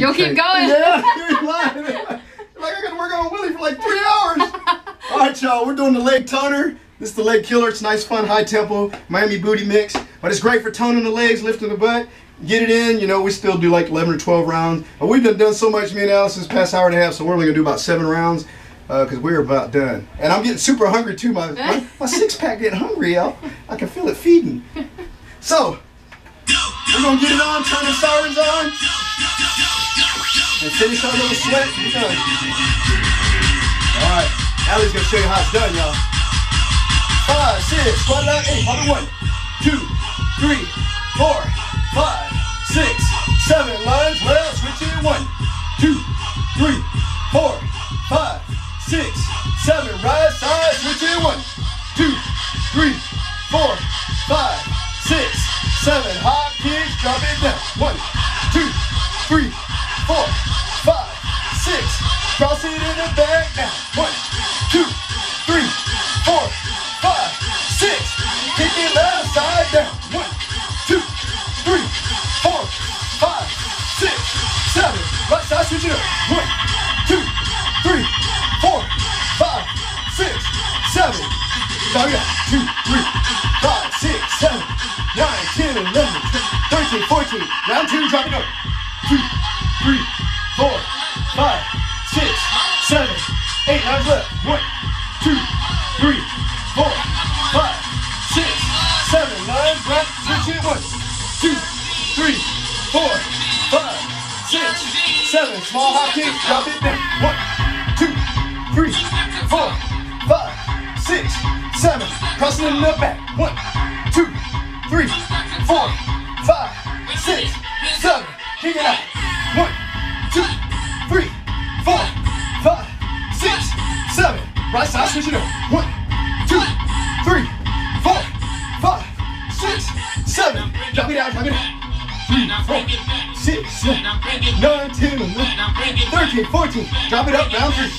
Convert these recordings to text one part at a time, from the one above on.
You'll keep going. Yeah, you're lying. Like I gotta work on Willie for like three hours. All right, y'all, we're doing the leg toner. This is the leg killer. It's nice, fun, high tempo Miami booty mix, but it's great for toning the legs, lifting the butt. Get it in. You know, we still do like 11 or 12 rounds. But we've done, done so much, me and Alice, this past hour and a half, so we're only gonna do about seven rounds uh, because we're about done. And I'm getting super hungry too. My my, my six pack getting hungry, y'all. I can feel it feeding. So we're gonna get it on, turn the sirens on, and finish our little sweat. We're done. All right, Allie's gonna show you how it's done, y'all. Five, six, squat line, eight, hold on, one, two, three, four, five, six, seven, lunge, well, switch it, one, two, three, four, five, six, seven, right one, two, three, four, five, six, kick it left side down, one, two, three, four, five, six, seven, right side, switch it up, one, two, three, four, five, six, seven, now we got two, three, five, six, seven, nine, ten, eleven, thirteen, fourteen, round two, drop it up, two, three, three, four, five, six, seven, nine, right, switch it, one, two, three, four, five, six, seven, small hop kicks, drop it down, one, two, three, four, five, six, seven, crossing in the back, one, two, three, four, five, six, seven, kick it out, one, two, three, four, right side, switch it up, one, two, three, four, five, six, seven, drop it out, drop it out, three, four, six, seven, nine, ten, eleven, thirteen, fourteen, drop it up, round three,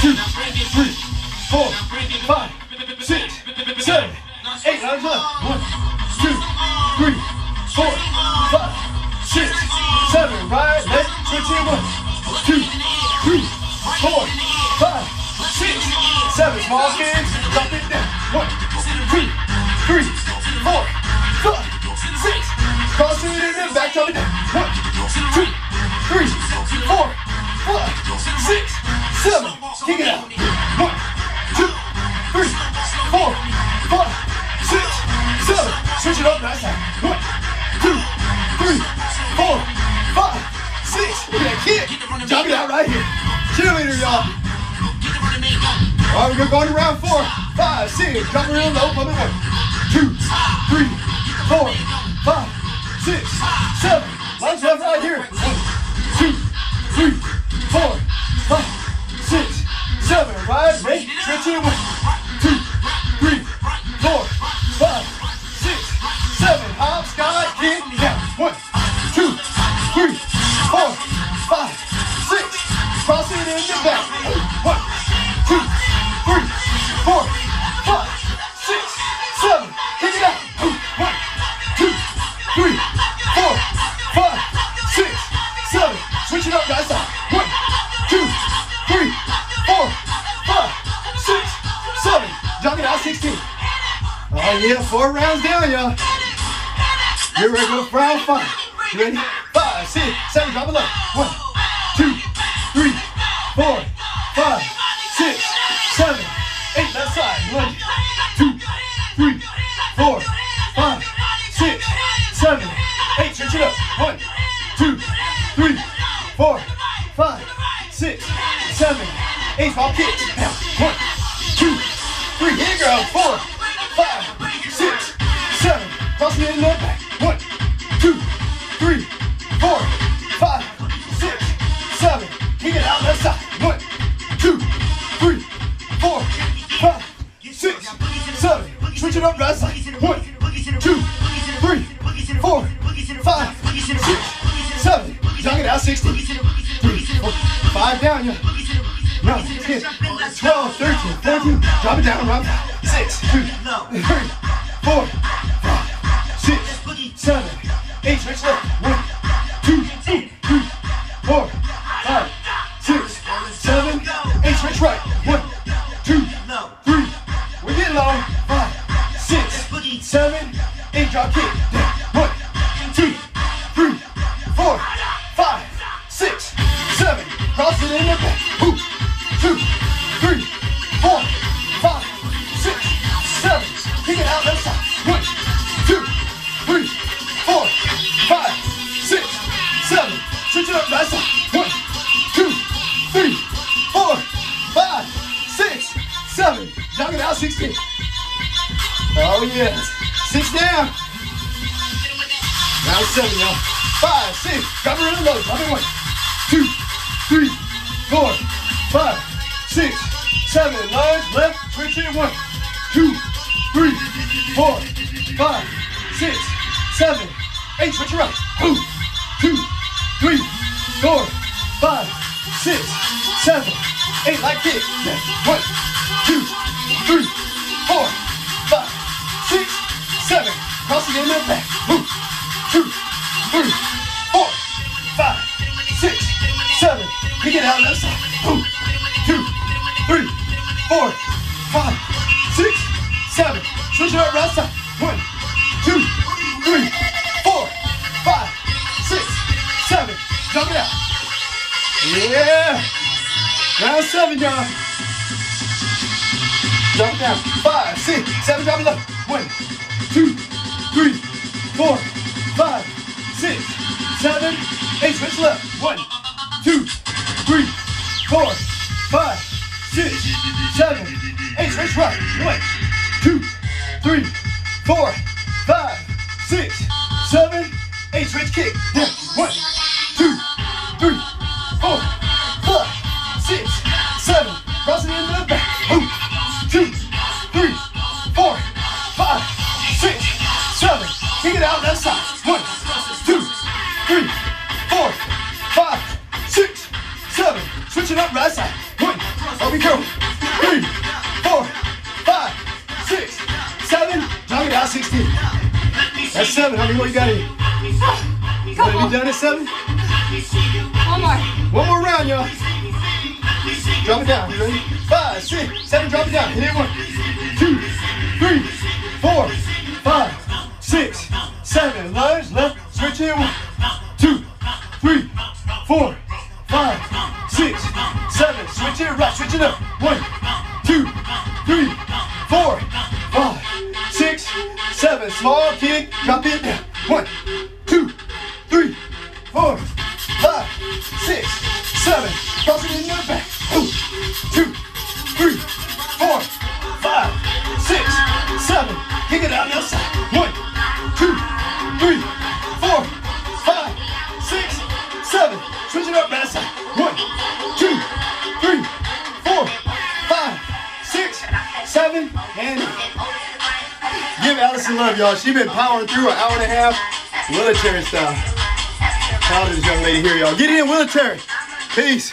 two, three, four, five, six, seven, eight, rounds left, one, two, three, four, small kicks, Right, we're gonna round four, five, six, drop it real low, pump it one, two, three, four, five, six, seven, lunge left right here, one, two, three, four, five, six, seven, right, break, switch it, one, Oh yeah, four rounds down, y'all. Get ready for round five. You ready? Five, six, seven, drop it low. One, two, three, four, five, six, seven, eight, left side. One, two, three, four, five, six, seven, eight. Switch it up. One, two, three, four, five, six, seven, eight. Small kicks. Now, one, two, three. Here you go. Four, five. It in the back. One, two, three, four, five, six, seven. Kick it out left side. One, two, three, four, five, six, seven. Switch it up right side. One, two, three, four, five, six, seven. Jog it out 16. Three, four, five down, yeah. 9, 10, 12, 13, 14. Drop it down, right side. Six, two, three, four, five, six, seven, eight. One, two, three, four, five, six, seven, eight. Switch right. One, two, three. We're getting low. Five, six, seven, eight. Drop kick. 16. Oh yeah. Six down. Round seven, y'all. Five, six. Drop it really low. Drop it one, two, three, four, five, six, seven. Lunge left. Switch it. One, two, three, four, five, six, seven, eight. Switch it right. Two, three, four, five, six, seven, eight. Like. Yeah. One, two, seven. In the back. One, two, three, four, five, six, seven. Kick it out left side. One, two, three, four, five, six, seven. Switch it up right side. One, two, three, four, five, six, seven. Jump it out. Yeah. Round seven, y'all. Jump down. Five, six, seven, drop it low. One, eight. Switch left. One, two, three, four, five, six, seven, eight. Switch right. One, two, three, four, five, six, seven, eight. Switch kick. One, up we go. Three, four, five, six, seven. It out 16. That's seven. How many more you got in? Want to be done at seven? One more. One more round, y'all. Drop it down. You ready? Five, six, seven. Drop it down. Hit it. One, two, three, four, five, six, seven. Lunge left. Switch it. One, two, three, four, five, six, seven. Switch it right. Switch it up. One, two, three, four, five, six, seven. Small kick. Drop it down. One, two, three, four, five, six, seven. Cross it in the back. One, two, love, y'all. She been powering through an hour and a half, Willitary style. Proud of this young lady here, y'all. Get in, Willitary. Peace.